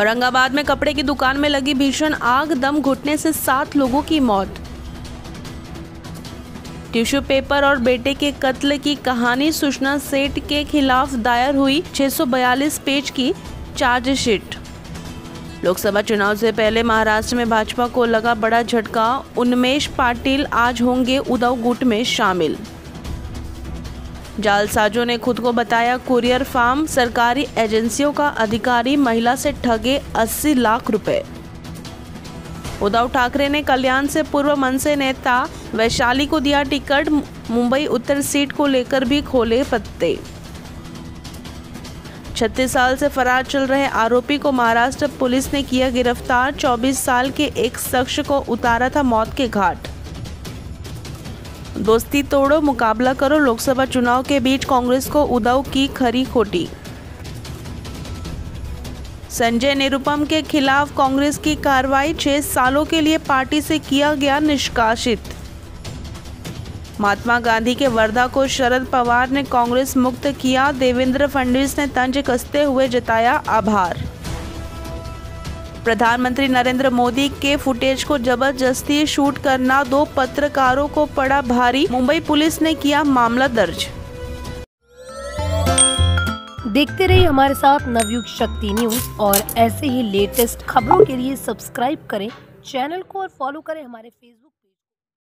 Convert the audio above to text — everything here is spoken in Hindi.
औरंगाबाद में कपड़े की दुकान में लगी भीषण आग, दम घुटने से सात लोगों की मौत। टिश्यू पेपर और बेटे के कत्ल की कहानी सुषमा सेठ के खिलाफ दायर हुई 642 पेज की चार्जशीट। लोकसभा चुनाव से पहले महाराष्ट्र में भाजपा को लगा बड़ा झटका। उन्मेष पाटिल आज होंगे उद्धव गुट में शामिल। जालसाजों ने खुद को बताया, कुरियर फार्म सरकारी एजेंसियों का अधिकारी महिला से ठगे 80 लाख रुपए। उद्धव ठाकरे ने कल्याण से पूर्व मनसे नेता वैशाली को दिया टिकट, मुंबई उत्तर सीट को लेकर भी खोले पत्ते। छत्तीस साल से फरार चल रहे आरोपी को महाराष्ट्र पुलिस ने किया गिरफ़्तार 24 साल के एक शख्स को उतारा था मौत के घाट। दोस्ती तोड़ो, मुकाबला करो, लोकसभा चुनाव के बीच कांग्रेस को उद्धव की खरी खोटी। संजय निरुपम के खिलाफ कांग्रेस की कार्रवाई छह सालों के लिए पार्टी से किया गया निष्कासित। महात्मा गांधी के वर्धा को शरद पवार ने कांग्रेस मुक्त किया, देवेंद्र फडणवीस ने तंज कसते हुए जताया आभार। प्रधानमंत्री नरेंद्र मोदी के फुटेज को ज़बरदस्ती शूट करना, दो पत्रकारों को पड़ा भारी, मुंबई पुलिस ने किया मामला दर्ज। देखते रहिए हमारे साथ नवयुग शक्ति न्यूज़ और ऐसे ही लेटेस्ट खबरों के लिए सब्सक्राइब करें चैनल को और फॉलो करें हमारे फेसबुक